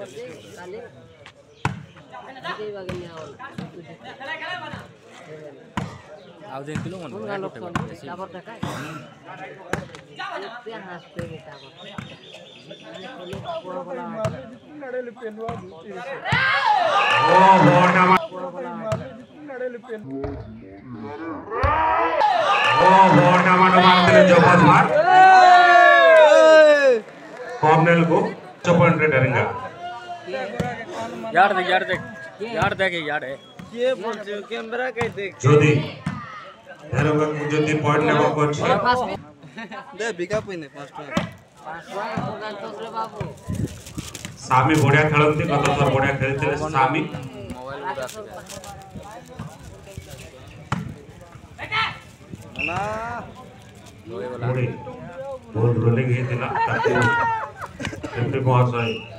আউজেন kilo মন টাবর টাকা হাসতে कॉर्नल को चौपन रेडरिंगा यार देख यार देख यार देख यार है ये बोल जो कैमरा के देख जोदी हेलो का दी पॉइंट लेवा पर छे दे बिका पने फर्स्ट में पास होगा तो रे बाबू सामी बढिया खेलते गत थर बढिया खेलते सामी मोबाइल उड़ा बेटा ना बोल रोलिंग ही दिला ताकि रेफरी महोदय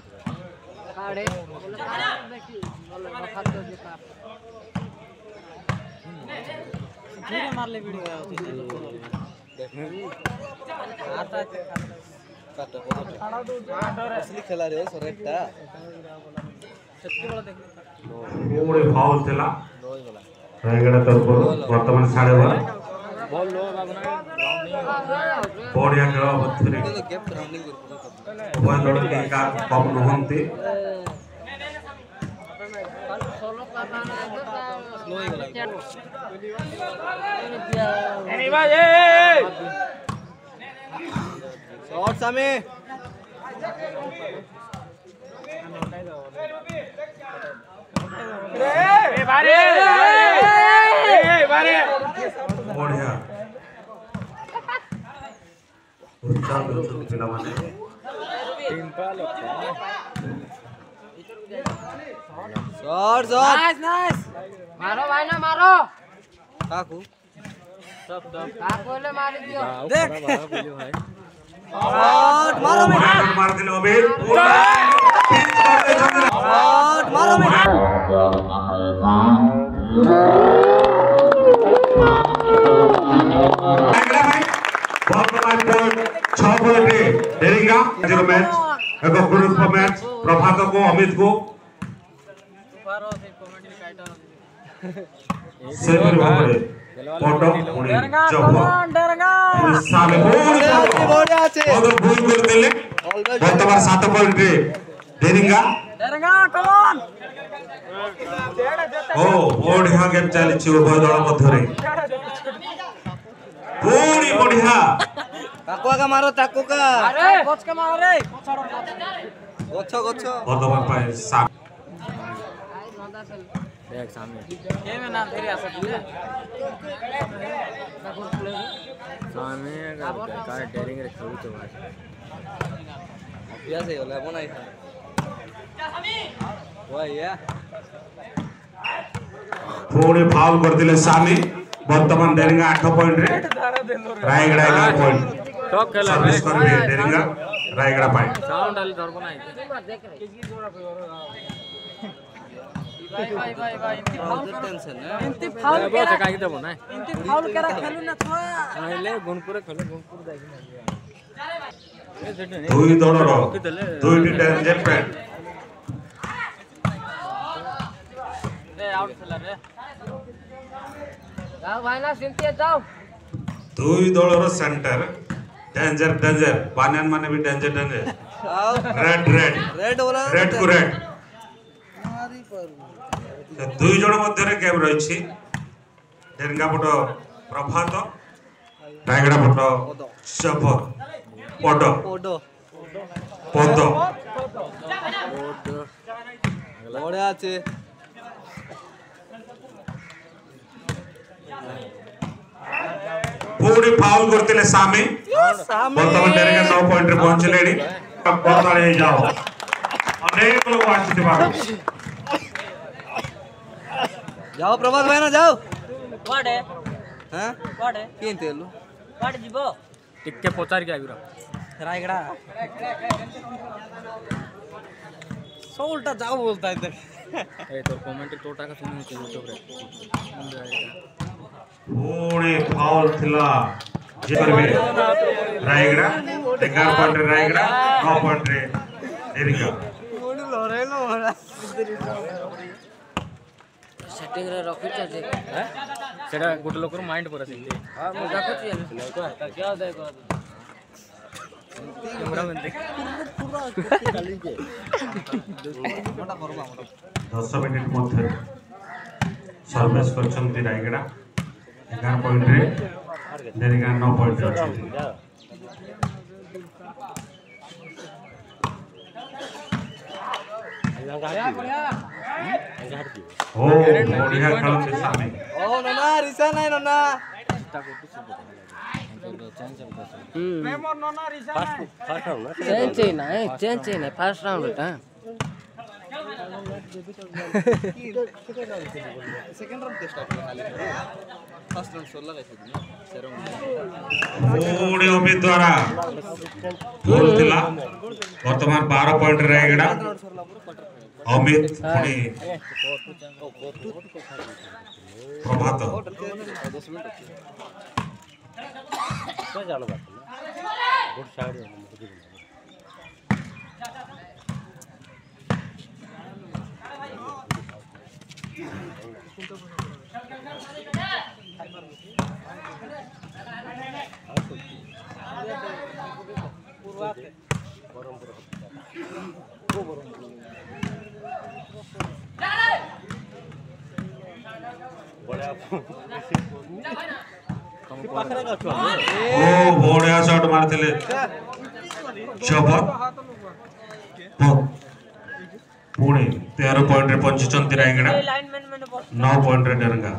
কাড়ে মারলে ভিডিও খেলারে সর একটা మూడు పావులు తెల రాయగడ తరపున వర్తమాన సాడేవారు පෝඩයක් ගලව පොත්තරේ ඔබන් विशाल बच्चों के खिलावाने तो जोर जोर नाइस नाइस मारो भाई ना मारो काकू सब सब काकू ले मार दियो देख और मारो बेटा मार दिलो अबीर और मारो बेटा बहुत बड़ा छः बोल पे डेरिंगा जीरो मैच एक ग्रुप पर मैच प्रभात को अमित को सेवन भागरे पटक पुणे जब उड़ीसा में बहुत बहुत भूल कर देले बर्तमान सात पॉइंट रे डेरिंगा डेरिंगा कमान ओ बढ़िया गेम चली उभय दल मध्य पुणी बढ़िया তাকুয়া কা মারো তাকুকা আরে গছ কা মারো রে গছ গছ বর্ধমান পায় সাম দেখ সামনে কে মে নাম ধরে আছে তুই তাকুর খুলে সামনে কার ডেরিং রে খাবো তোমার अभ्यास है होला बनाई था वाह या ପୁଣି ଫାଉଲ କରିଥିଲେ ସାମି ବର୍ତ୍ତମାନ ଡେରିଙ୍ଗା ଆଠ ପଏଣ୍ଟରେ ରାୟଗଡ଼ା ଏଗାର ପଏଣ୍ଟ ಸರ್ವಿಸ್ ಕೊಡುವೆ ಡೇರಿಂಗ ರಾಯಗಡ ಪಾಯಿಂಟ್ ಸೌಂಡ್ ಅಲ್ಲಿ ದೊಡ್ಡನ ಐತೆ ಫಾउल केरा खेलु ना पहिले गुणपुर खेलु गुणपुर जाई দুই দলর দুইটি ট্যানজেন্ট প্যান্ট দুই দলর সেন্টার डेंजर डेंजर बानियान माने भी danger danger red red red वाला रेड को रेड দুই জন মধ্যে গেম রয়েছে ডেঙ্গাপট প্রভাত রায়গড়াপট শভ পড পদ বড়িয়া আছে পুরী ফাউল করতে সামি ಬರ್ತಾವೆ ನೋ ಪಾಯಿಂಟ್ ಪಂಚಲೇಡಿ ಬರ್ತಾಳೆ ಜಾವು ಅನೇಕರು ವಾಚಿಸಿ ಬಾರ ಜಾವು ಪ್ರಭಾತ್ ಭಾಯನ ಜಾವು ವಾಡೆ ಹಾ ವಾಡೆ ಏನು ತೇಲು ವಾಡೆ ಜಿಬೋ ಟಿಕ್ಕೆ ಪೋಚಾರಿಗೆ ಆಗಿರೋ ರಾಯಗಡ ಸೊ ಉಲ್ಟಾ ಜಾವು ಬೋಲ್ತಾ ಇದ್ದಾರೆ ಏ ತೋರ್ ಕಾಮೆಂಟ್ ತೋಟಾಕ ಸುಮ್ಮನೆ ಯೂಟ್ಯೂಬ್ ರೇ ಓಡಿ ಫೌಲ್ ಥಿಲಾ ಜಿಲ್ಲೆ ಮೇಲೆ ರಾಯಗಡ ತೆಂಗಾರು ಪಾಂಡ್ರೆ ರಾಯಗಡ ನಾವು ಪಾಂಡ್ರೆ ಎರಿಕ ସେଟିଂ ରେ ରଖିଛ ଯେ ସେଟା ଗୋଟେ ଲୋକର ମାଇଣ୍ଡ ପୁରା ସେମିତି ହଁ ମୁଁ ରଖୁଛି ଦଶ ମିନିଟ୍ ମଧ୍ୟରେ ସର୍ଭେସ୍ କରିଛନ୍ତି ରାୟଗଡ଼ା ଏଗାର ପଏଣ୍ଟରେ జరిగా నో పాయింట్ వచ్చింది ఓ బొడియా కలుచే సామి ఓ నన్నా రిసా నై నన్నా ফার্স্ট রাউন্ড এটা সেকেন্ড রাউন্ড ପୁଣି ଅମିତ ଦ୍ୱାରା ଭୁଲ ଥିଲା ବର୍ତ୍ତମାନ ବାର ପଏଣ୍ଟ ରାୟଗଡ଼ା ଅମିତ ପୁଣି ପ୍ରଭାତ Thank you. बढ़िया शॉट मारते चपर पुणे तेर पॉइंट पहुंची रायगड़ा 9 point rate erenga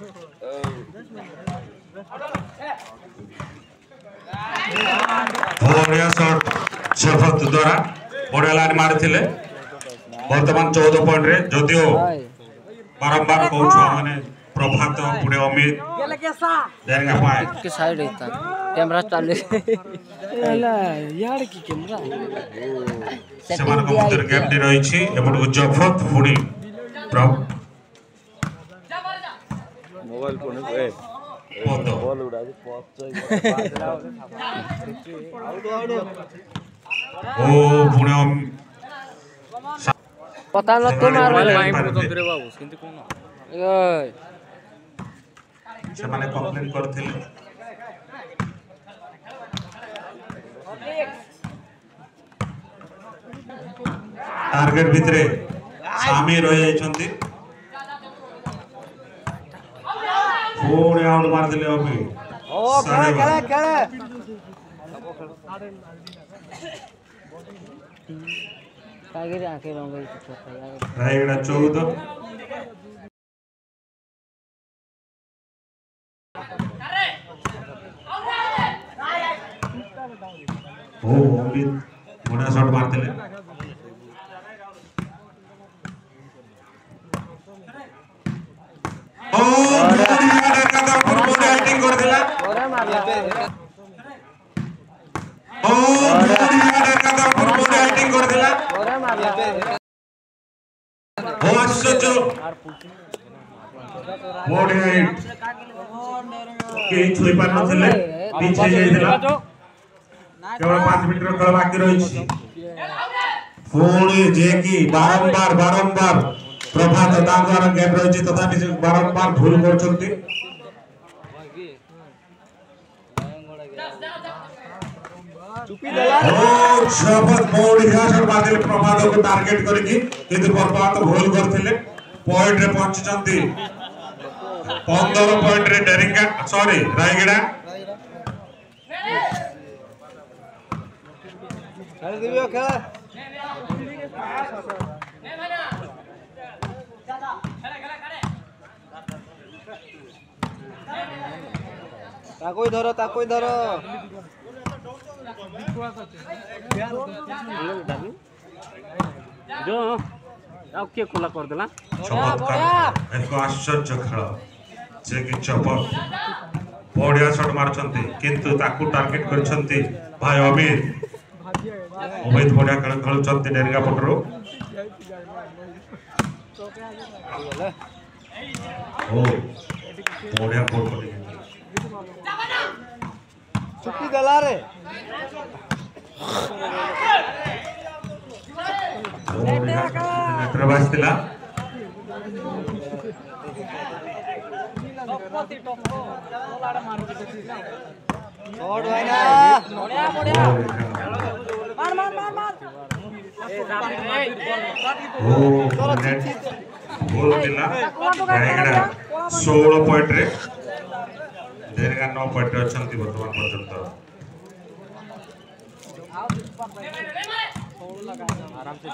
ବଢ଼ିଆ ସଟ୍ ସେଫତ ଦ୍ୱାରା ବଢ଼ିଆ ଲାଇନ୍ ମାରିଥିଲେ ବର୍ତ୍ତମାନ ଚଉଦ ପଏଣ୍ଟରେ ଯଦିଓ ବାରମ୍ବାର କହୁଛୁ ଆମେ ପ୍ରଭାତ ପୁଣି ଅମିତ କ୍ୟାମେରା ଚାଲି ସେମାନଙ୍କ ମଧ୍ୟରେ ଗେମ୍ଟି ରହିଛି ଏପଟକୁ ଜଫତ ପୁଣି বল কোন বল উড়াছে পথ চাই ও পুনম কথা না লাইন বাবু কিন্তু কোন এই সেমানে টার্গেট ভিতরে সামি রয়ে যাইছন্তি थोड़े आउट मार दिले अभी ओ खेले खेले खेले कागिर आके रोंगे रायगढ़ 14 तो। ओ अमित बड़ा शॉट मारते हैं ବ୍ୟାଟିଂ କରିଥିଲା ବ୍ୟାଟିଂ କରିଥିଲା କେହି ଛୁଇଁ ପାରିନଥିଲେ ପିଛେଇ ଯାଇଥିଲା କେବଳ ପାଞ୍ଚ ମିନିଟର ଖେଳ ବାକି ରହିଛି ପୁଣି ଯିଏକି ବାରମ୍ବାର ବାରମ୍ବାର ପ୍ରଭାତ ତା ଦ୍ୱାରା ଗେମ୍ ରହିଛି ତଥାପି ବାରମ୍ବାର ଭୁଲ କରୁଛନ୍ତି ବହୁତ ବହୁତ ଇତିହାସ ବାଦିଲ ପ୍ରମାଦକୁ ଟାର୍ଗେଟ କରିକି କିନ୍ତୁ ବର୍ତ୍ତମାନ ଭୁଲ କରିଥିଲେ ପଏଣ୍ଟରେ ପହଞ୍ଚିଛନ୍ତି ପନ୍ଦର ପଏଣ୍ଟରେ ଡେରିଙ୍ଗା ସରି ରାୟଗଡ଼ା তাকুই ধরো তাকুই ধরো जो ଆଉ କିଏ ଖୋଲା କରିଦେଲା ଏକ ଆଶ୍ଚର୍ଯ୍ୟ ଖେଳ ଯିଏକି ଚପଲ ବଢିଆ ସଟ୍ ମାରୁଛନ୍ତି କିନ୍ତୁ ତାକୁ ଟାର୍ଗେଟ କରିଛନ୍ତି ଭାଇ ଅମିତ ଅମିତ ବଢିଆ ଖେଳ ଖେଳୁଛନ୍ତି ଡେରିଙ୍ଗା ପଟରୁ ବଢିଆ ବୋଲ୍ କଲେ छुट्टी दिला रहे प्रवास दिला छोड़ भाई ना मोड़या मोड़या मार मार मार मार ओ मिनट बोल दिला रायगढ़ 16 पॉइंट रे ଢେଙ୍କାନାଳ ପାର୍ଟିରେ ଅଛନ୍ତି ବର୍ତ୍ତମାନ ପର୍ଯ୍ୟନ୍ତ आराम से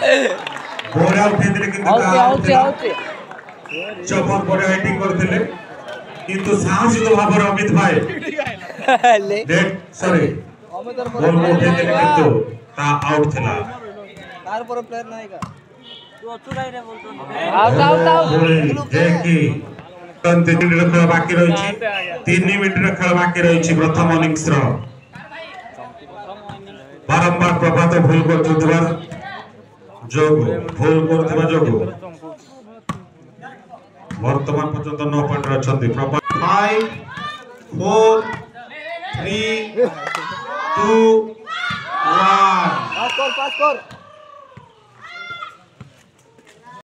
Hey! ବୋହରା ଉଠାଇଥିଲେ କିନ୍ତୁ ଚପଲ ପରେ ବ୍ୟାଟିଂ କରିଥିଲେ କିନ୍ତୁ ସାହସିକ ଭାବରେ ଅମିତ ଭାଇ ସରି କିନ୍ତୁ ତାହା ଆଉଟ୍ ଥିଲା ଖେଳ ବାକି ରହିଛି ତିନି ମିନିଟର ଖେଳ ବାକି ରହିଛି ପ୍ରଥମ ଇନିଂସର ବାରମ୍ବାର ପ୍ରଭାତ ଭୁଲ କରୁଥିବାରୁ যোগ ভুল করুথিবা যোগ বর্তমান পর্যন্ত 9 পয়েন্ট অছন্তি প্রপার 5 4 3 2 1 পাস কর পাস কর